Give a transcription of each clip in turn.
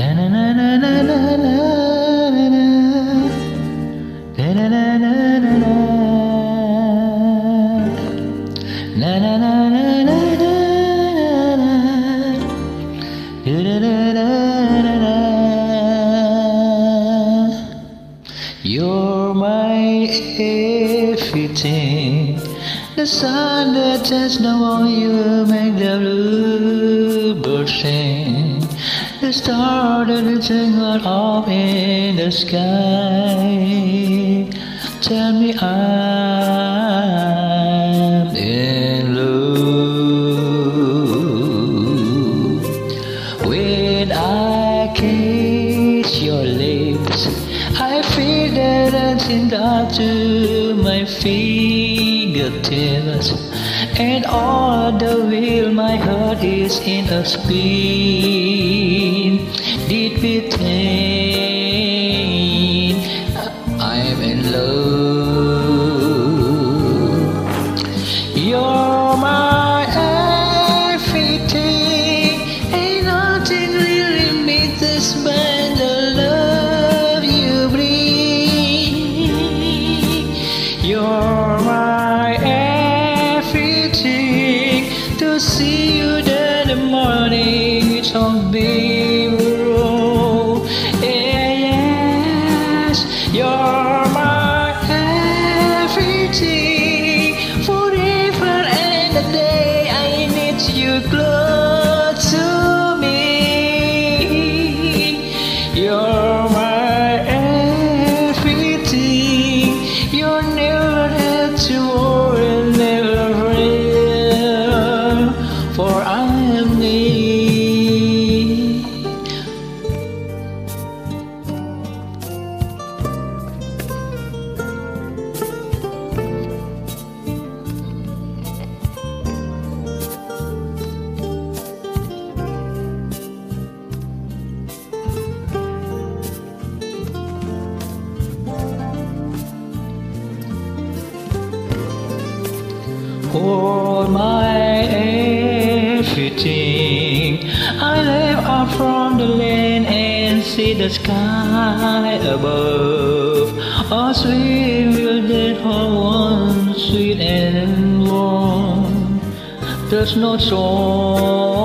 Na na na na na na na na na. Na na na na na na. Na na na na na na na. Da da da. You're my everything. The sun that shines down on you make the bluebird sing. The star that is twinkle up in the sky. Tell me I'm in love. When I kiss your lips, I feel that dancing down to my fingertips. And all the while my heart is in a spin. Deep within, I'm in love. You're my everything. Ain't nothing really matters but the love you bring. You're Hold my everything. I live up from the land and see the sky above. A sweet will that one sweet and warm. There's no song,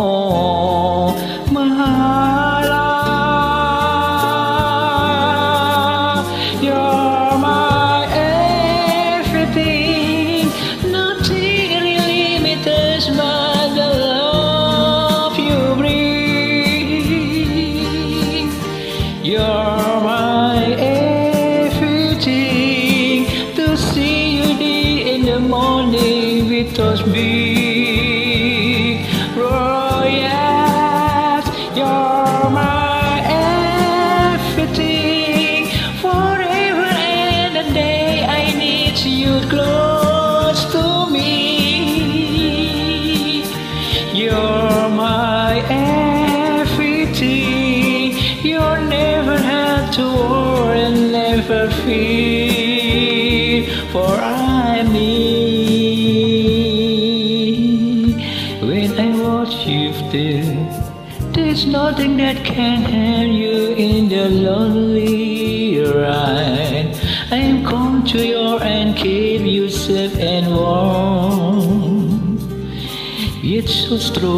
need you close to me. You're my everything. You're never had to worry and never fear, for I'm me. When I watch you there, there's nothing that can harm you in the lonely to your and keep you safe and warm. It's so strong,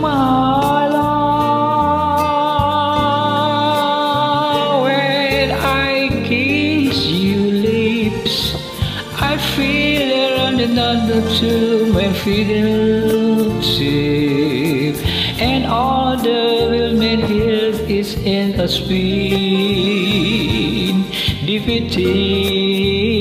my love. When I kiss your lips, I feel under to my fingertip, and all the wildman hills is in a spin, divinity.